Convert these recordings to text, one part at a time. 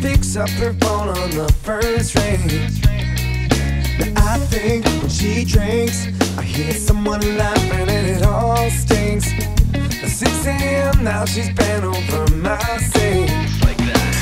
picks up her phone on the first ring. Now I think when she drinks, I hear someone laughing and it all stinks. At 6 a.m. now she's bent over my sink. Like that.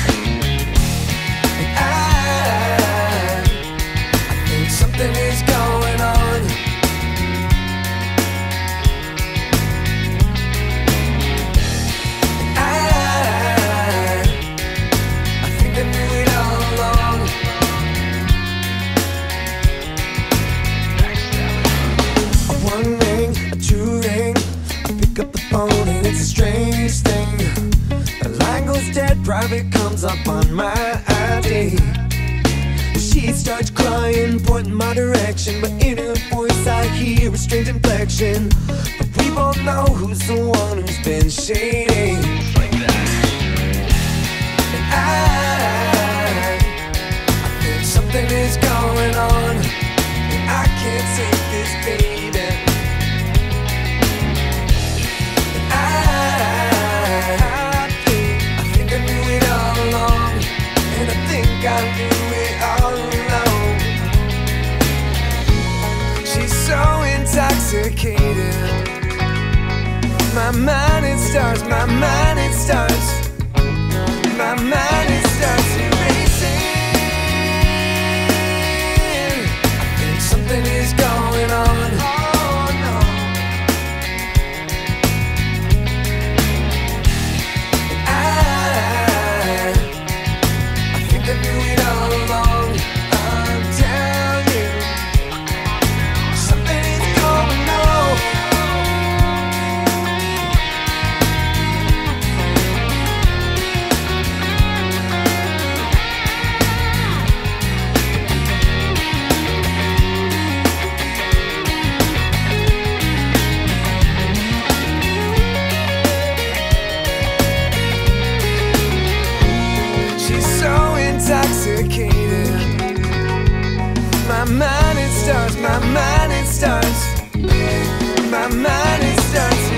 Private comes up on my ID. She starts crying, pointing my direction, but in her voice I hear a strange inflection. But we both know who's the one who's been shady. Something is going on. I can't take this, baby. I, I think, I think I knew it all along. And I think I knew it all along. She's so intoxicated. My mind it starts, my mind it starts. My mind it starts. My mind it starts